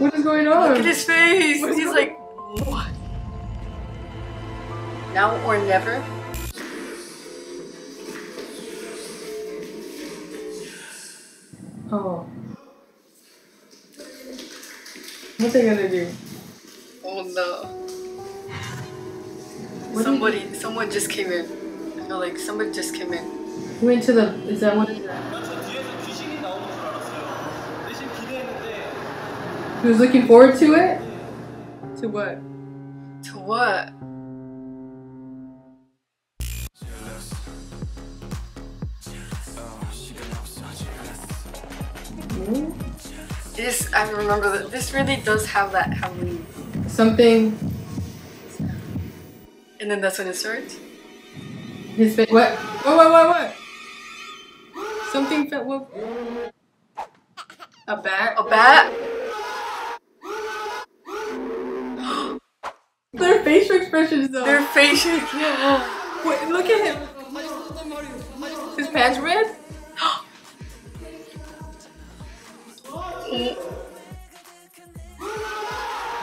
What is going on? Look at his face. What's He's like, what? Now or never? Oh. What they gonna do? Oh no. What Somebody, someone just came in. I feel like somebody just came in. Went to the. Is that what is that? He was looking forward to it. To what? To what? This, I remember that this really does have that Halloween. Something. And then that's when it starts? His face. What? What? What? What? What? Something felt. What? A bat. A bat? Their facial expressions though. Their facial, yeah. Wait, look at him. His pants red.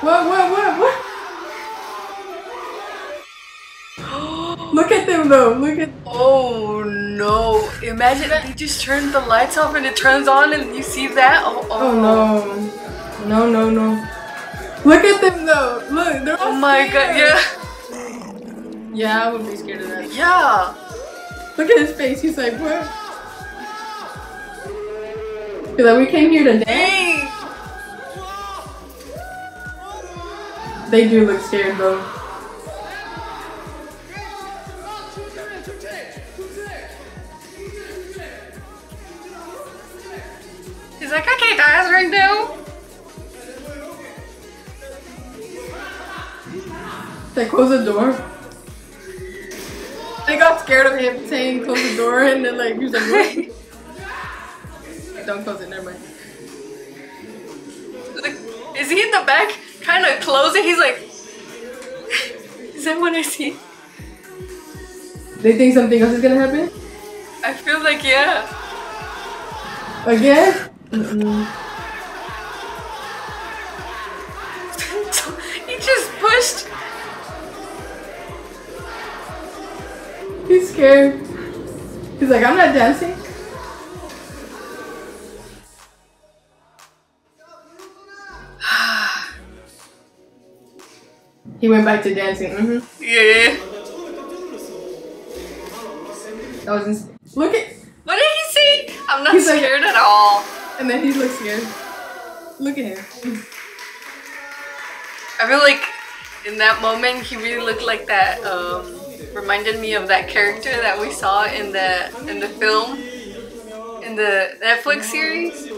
What? What? What? What? Look at them though. Look at. Oh no. Imagine they just turned the lights off and it turns on and you see that? Oh, Oh, oh no. No, no, no. Look at them though. Look, they're all Oh my god, yeah. Yeah, I would be scared of that. Yeah. Look at his face. He's like, what? He's like, we came here to dance. They do look scared though. He's like, I can't dance right now. They close the door. They got scared of him saying close the door and then like he was like, what? Don't close it, never mind. Like, is he in the back trying to close it? He's like, is that what I see? They think something else is gonna happen? I feel like, yeah. Again? Mm-mm. he scared. He's like, I'm not dancing. he went back to dancing. hmm Yeah. That was ins- look at, What did he say? I'm not He's like- scared at all. and then he looks scared. Look at him. I feel like in that moment he really looked like that. Um, reminded me of that character that we saw in the in the film, in the Netflix series,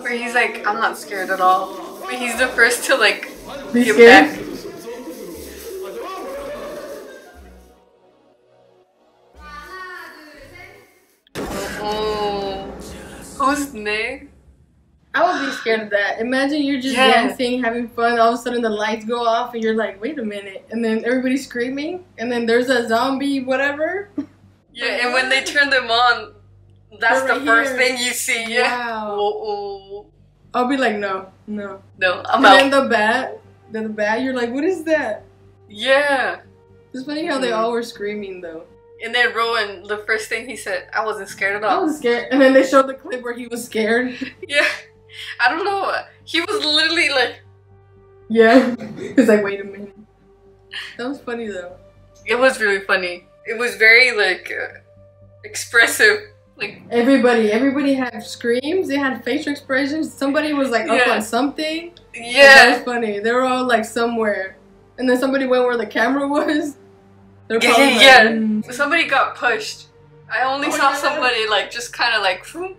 where he's like, I'm not scared at all, but he's the first to like Be get scared. back. Oh, who's Nick? I would be scared of that. Imagine you're just Yeah. dancing, having fun. All of a sudden, the lights go off, and you're like, "Wait a minute!" And then everybody's screaming, and then there's a zombie, whatever. Yeah, and when they turn them on, that's They're the first here. thing you see. Yeah. Wow. Oh. I'll be like, "No, no." No, I'm And then the bat, then the bat, you're like, "What is that?" Yeah. It's funny how they Mhm. all were screaming though. And then Rowoon, the first thing he said, I wasn't scared at all. I was scared, and then they showed the clip where he was scared. Yeah. I don't know. He was literally like, yeah, he's like, "Wait a minute." That was funny though. it was really funny. It was very like uh, expressive. Like, Everybody, everybody had screams. They had facial expressions. Somebody was like up Yeah. on something. Yeah, that was funny. They were all like somewhere, and then somebody went where the camera was. They're Yeah, probably yeah, like, "Mm." Somebody got pushed. I only Oh, saw yeah. somebody like just kind of like, "Phoom."